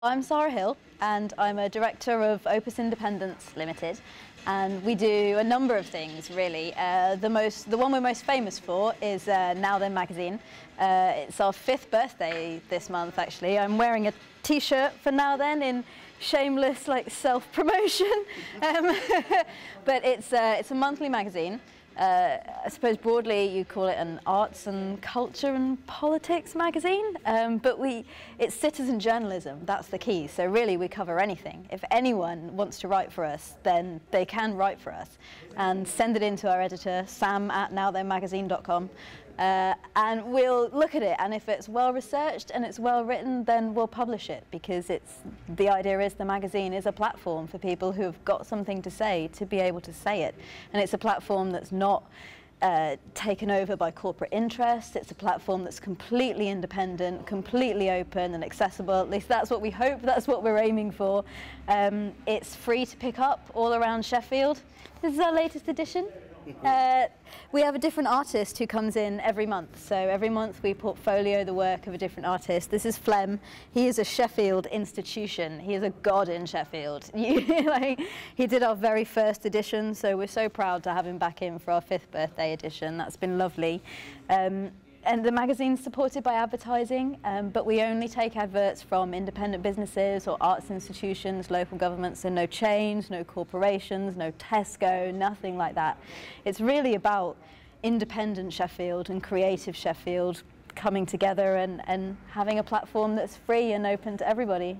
I'm Sara Hill and I'm a director of Opus Independents Limited and we do a number of things really. Uh, the, most, the one we're most famous for is uh, Now Then magazine. Uh, it's our fifth birthday this month actually. I'm wearing a t-shirt for Now Then in shameless like self-promotion um, but it's, uh, it's a monthly magazine uh, I suppose broadly you call it an arts and culture and politics magazine, um, but we, it's citizen journalism, that's the key. So really we cover anything. If anyone wants to write for us, then they can write for us and send it in to our editor, sam at nowthenmagazine.com. Uh, and we'll look at it and if it's well researched and it's well written then we'll publish it because it's the idea is the magazine is a platform for people who have got something to say to be able to say it and it's a platform that's not uh, taken over by corporate interest. It's a platform that's completely independent, completely open and accessible. At least that's what we hope, that's what we're aiming for. Um, it's free to pick up all around Sheffield. This is our latest edition. Uh, we have a different artist who comes in every month. So every month we portfolio the work of a different artist. This is Flem. He is a Sheffield institution. He is a god in Sheffield. like, he did our very first edition, so we're so proud to have him back in for our fifth birthday edition. That's been lovely. Um, and the magazine's supported by advertising, um, but we only take adverts from independent businesses or arts institutions, local governments, and no chains, no corporations, no Tesco, nothing like that. It's really about independent Sheffield and creative Sheffield coming together and, and having a platform that's free and open to everybody.